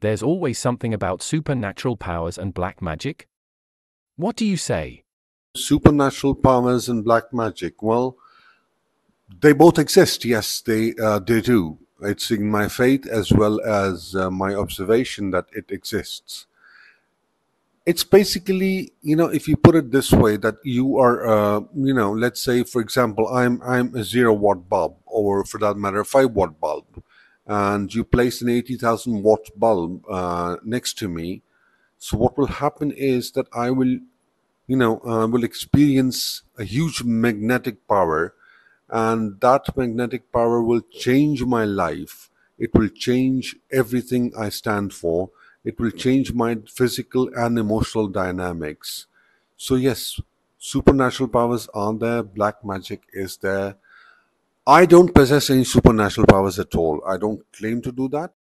there's always something about supernatural powers and black magic? What do you say? Supernatural powers and black magic. Well, they both exist. Yes, they uh, they do. It's in my faith as well as uh, my observation that it exists. It's basically, you know, if you put it this way, that you are, uh, you know, let's say, for example, I'm I'm a zero watt bulb, or for that matter, five watt bulb, and you place an eighty thousand watt bulb uh, next to me. So what will happen is that I will, you know, uh, will experience a huge magnetic power and that magnetic power will change my life. It will change everything I stand for. It will change my physical and emotional dynamics. So, yes, supernatural powers are there, black magic is there. I don't possess any supernatural powers at all. I don't claim to do that.